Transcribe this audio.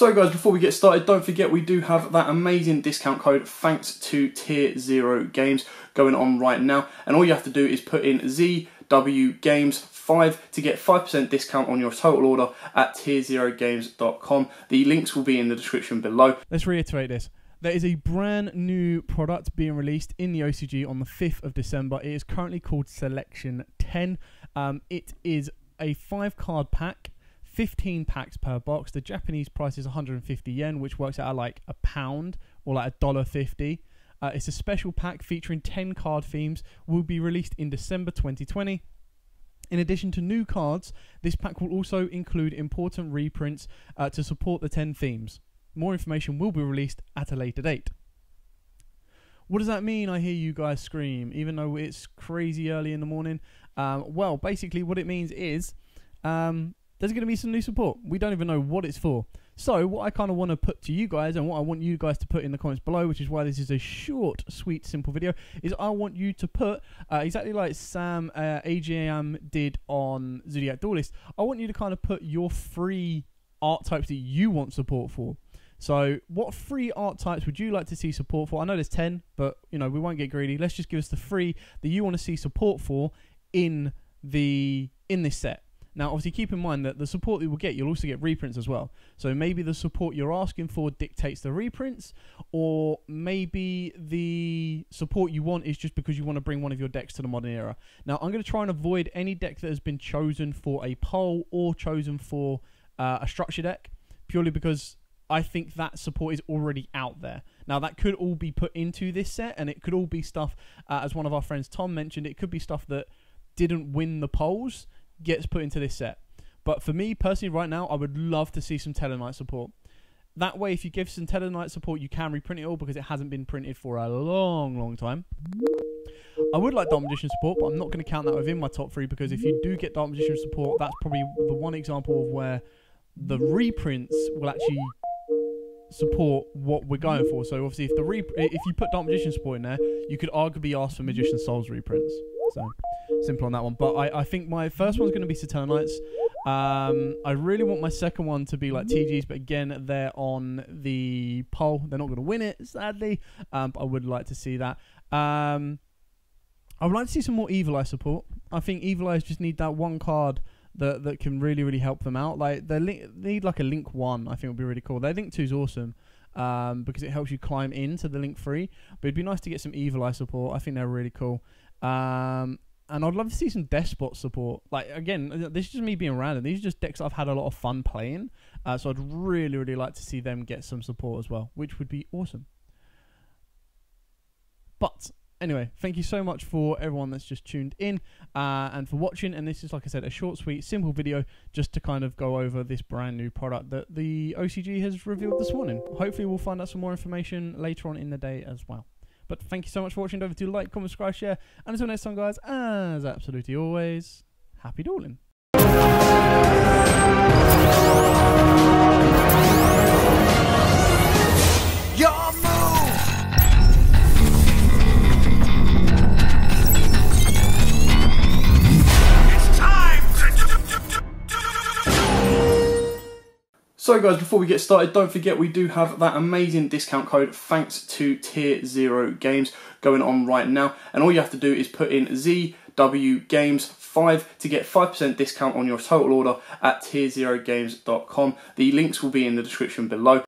So guys, before we get started, don't forget we do have that amazing discount code thanks to Tier Zero Games going on right now. And all you have to do is put in ZW Games 5 to get 5% discount on your total order at tierzerogames.com. The links will be in the description below. Let's reiterate this. There is a brand new product being released in the OCG on the 5th of December. It is currently called Selection 10. Um, it is a five card pack 15 packs per box. The Japanese price is 150 yen, which works out at like a pound or like a dollar fifty. Uh, it's a special pack featuring 10 card themes. Will be released in December 2020. In addition to new cards, this pack will also include important reprints uh, to support the 10 themes. More information will be released at a later date. What does that mean? I hear you guys scream, even though it's crazy early in the morning. Um, well, basically, what it means is um, there's going to be some new support. We don't even know what it's for. So, what I kind of want to put to you guys, and what I want you guys to put in the comments below, which is why this is a short, sweet, simple video, is I want you to put uh, exactly like Sam uh, AGM did on Zodiac Duelist. I want you to kind of put your free archetypes that you want support for. So, what free archetypes would you like to see support for? I know there's 10, but you know, we won't get greedy. Let's just give us the free that you want to see support for in the in this set. Now, obviously, keep in mind that the support that you will get, you'll also get reprints as well. So maybe the support you're asking for dictates the reprints, or maybe the support you want is just because you want to bring one of your decks to the modern era. Now, I'm going to try and avoid any deck that has been chosen for a poll or chosen for uh, a structure deck, purely because I think that support is already out there. Now, that could all be put into this set, and it could all be stuff, uh, as one of our friends Tom mentioned, it could be stuff that didn't win the polls gets put into this set. But for me personally, right now, I would love to see some Tellarknight support. That way, if you give some Tellarknight support, you can reprint it all because it hasn't been printed for a long, long time. I would like Dark Magician support, but I'm not going to count that within my top three because if you do get Dark Magician support, that's probably the one example of where the reprints will actually support what we're going for. So obviously, if the re- if you put Dark Magician support in there, you could arguably ask for Magician Souls reprints. So simple on that one. But I, I think my first one's going to be Satellarknights. Um, I really want my second one to be like TGs, but again, they're on the poll. They're not going to win it, sadly. Um, but I would like to see that. Um, I would like to see some more Evil Eye support. I think Evil Eyes just need that one card that that can really really help them out. Like they need like a Link One. I think would be really cool. Their Link Two is awesome. Um, because it helps you climb into the Link 3. But it'd be nice to get some Evil Eye support. I think they're really cool. Um, and I'd love to see some despot support. Like again, this is just me being random. These are just decks I've had a lot of fun playing. Uh, so I'd really, really like to see them get some support as well, which would be awesome. But anyway, thank you so much for everyone that's just tuned in uh, and for watching. And this is, like I said, a short, sweet, simple video just to kind of go over this brand new product that the OCG has revealed this morning. Hopefully, we'll find out some more information later on in the day as well. But thank you so much for watching. Don't forget to like, comment, subscribe, share. And until next time, guys, as absolutely always, happy dueling. So guys, before we get started, don't forget we do have that amazing discount code thanks to Tier Zero Games going on right now. And all you have to do is put in ZW Games 5 to get 5% discount on your total order at tierzerogames.com. The links will be in the description below.